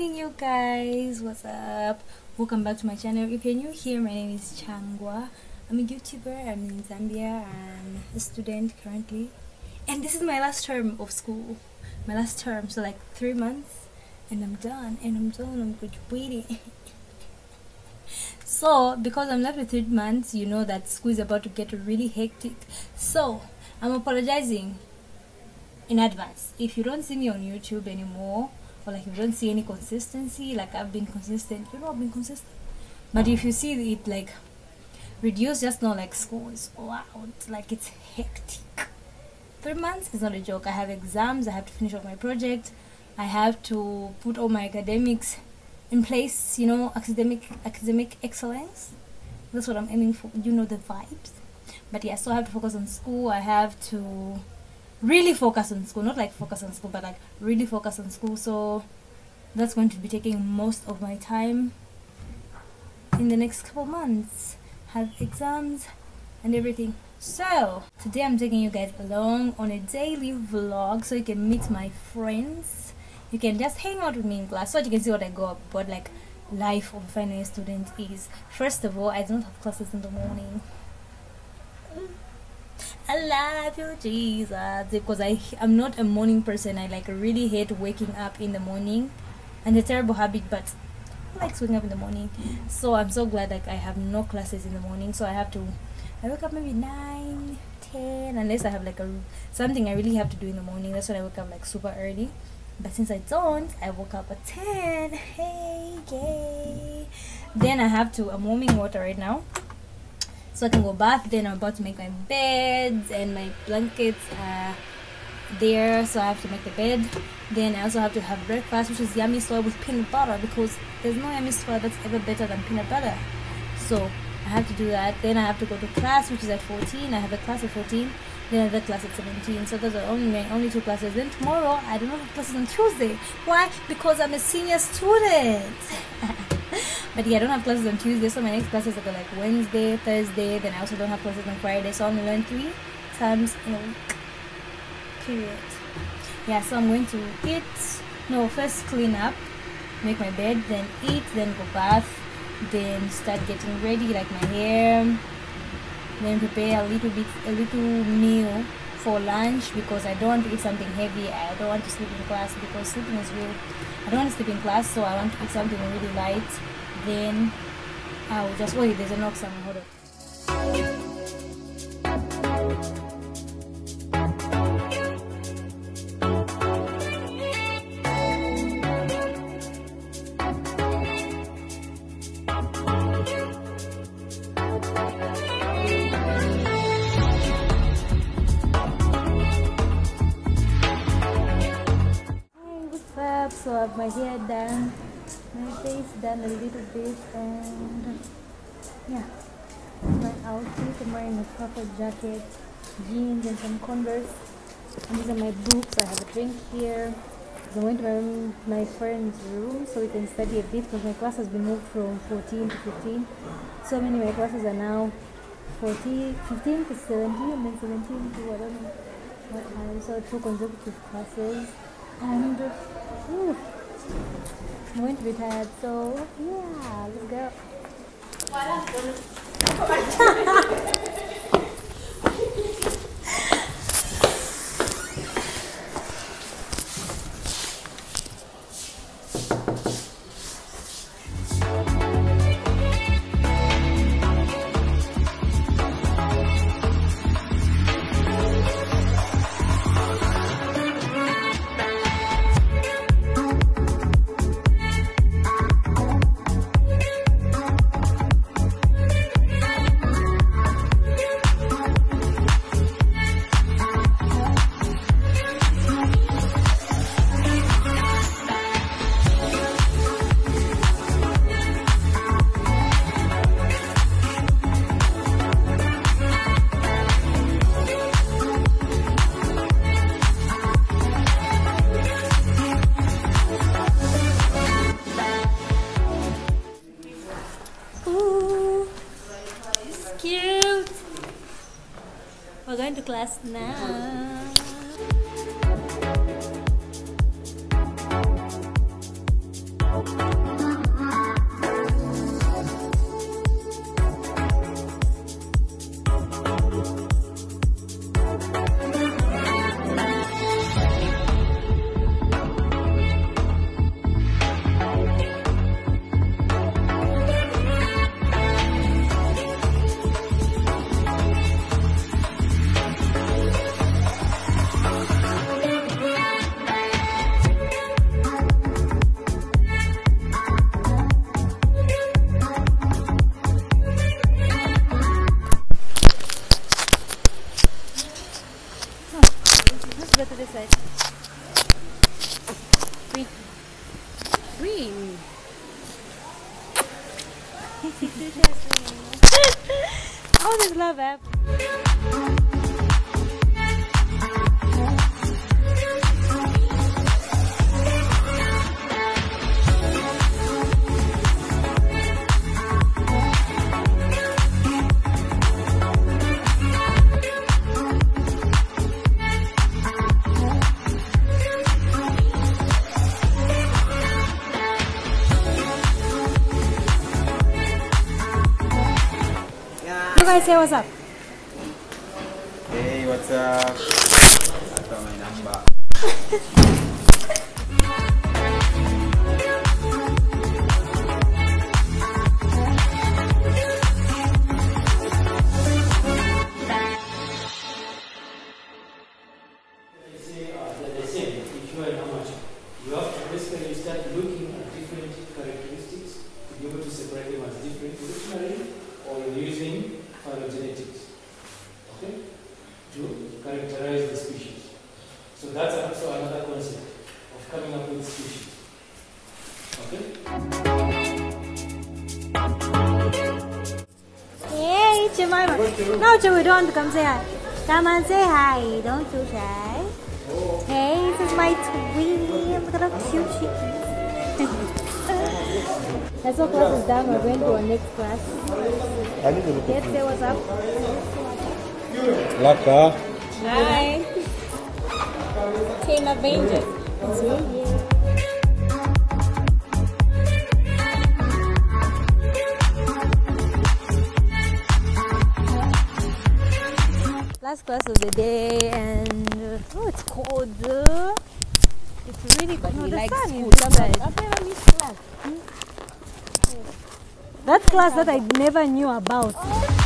morning you guys. What's up? Welcome back to my channel. If you're new here my name is changwa. I'm a youtuber. I'm in zambia. I'm a student currently. And this is my last term of school. My last term so like three months. And i'm done. And i'm done. I'm graduating. So because i'm left with three months you know that school is about to get really hectic. So i'm apologizing in advance. If you don't see me on youtube anymore or like you don't see any consistency. Like i've been consistent. You know i've been consistent. But if you see it like reduce just know like school is loud like it's hectic. Three months is not a joke. I have exams. I have to finish off my project. I have to put all my academics in place you know academic academic excellence. That's what i'm aiming for. You know the vibes. But yeah so i have to focus on school. I have to really focus on school not like focus on school but like really focus on school. So that's going to be taking most of my time in the next couple months. Have exams and everything. So today i'm taking you guys along on a daily vlog so you can meet my friends. You can just hang out with me in class so you can see what i go about like life of a final year student is. First of all i don't have classes in the morning I love you, Jesus, because I I'm not a morning person. I like really hate waking up in the morning, and a terrible habit. But I like waking up in the morning, so I'm so glad like I have no classes in the morning. So I have to, I wake up maybe nine, ten, unless I have like a something I really have to do in the morning. That's when I wake up like super early. But since I don't, I woke up at ten. Hey, yay! Then I have to. I'm warming water right now so I can go bath. Then I'm about to make my beds and my blankets are there, so I have to make the bed. Then I also have to have breakfast, which is yummy soy with peanut butter because there's no yummy soy that's ever better than peanut butter. So I have to do that. Then I have to go to class, which is at 14. I have a class at 14. Then another class at 17. So those are only my only two classes. Then tomorrow I don't have classes on Tuesday. Why? Because I'm a senior student. but yeah, I don't have classes on Tuesday, so my next classes are like Wednesday, Thursday. Then I also don't have classes on Friday, so I only learn three times in a week. Period. Yeah, so I'm going to eat. No, first clean up, make my bed, then eat, then go bath, then start getting ready, like my hair, then prepare a little bit, a little meal for lunch because I don't want to eat something heavy. I don't want to sleep in class because sleeping is real. I don't want to sleep in class, so I want to eat something really light. Then ah, I will just wait. There's a knock somewhere. Hold on. Done a little bit, and yeah, my outfit. I'm wearing a purple jacket, jeans, and some Converse. And these are my books. I have a drink here. I'm going to my, my friend's room so we can study a bit because my class has been moved from 14 to 15. So many my classes are now 14, 15 to 17, and then 17 to I know what time. So two consecutive classes. And whew, To be tired. So yeah, let's go. class now. is Love App. Guys say what's up. Hey, what's up? That's my number. Jemima. No, Joey, don't come say hi. Come and say hi. Don't you shy. Hey, this is my twin. Look at how cute she is. That's what class is done. We're going to our next class. Let's say what's up. Laka. Hi. Team Avengers. Me. Last class of the day, and uh, oh, it's cold. Uh, it's really but No, we the like school. is outside. Sometimes. I've never missed class. That class that I never knew about. You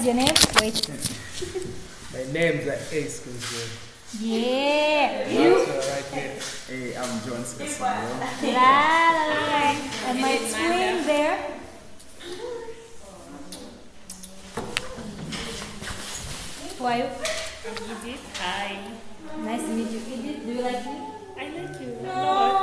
What's your name? Wait. My name's like Ace Kuzo. Yeah. So right here. Hey, I'm John Scasano. La, la, la. And my twin there. Who are you? Edith, hi. Nice to meet you. Edith, do you like me? I like you. No.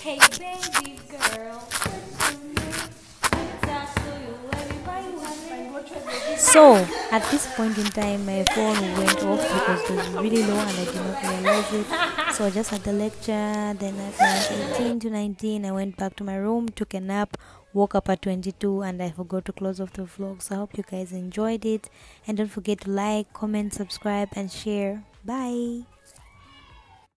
Hey baby girl, so at this point in time my phone went off because it was really low and I did not realize it. So just at the lecture, then at around 18 to 19 I went back to my room, took a nap, woke up at 22 and I forgot to close off the vlog. So I hope you guys enjoyed it and don't forget to like, comment, subscribe and share. Bye.